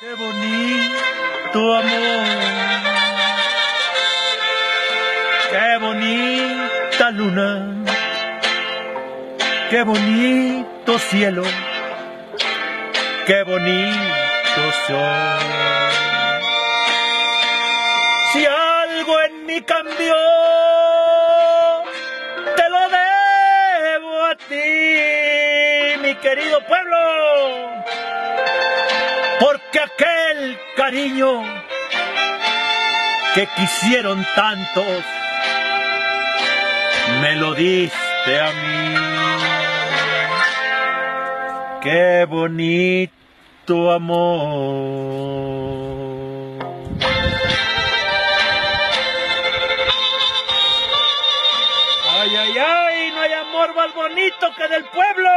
Qué bonito amor. Qué bonita luna. Qué bonito cielo. Qué bonito sol. Si algo en mí cambió, te lo debo a ti, mi querido pueblo. Porque aquel cariño que quisieron tantos, me lo diste a mí. Qué bonito amor. Ay, ay, ay, no hay amor más bonito que del pueblo.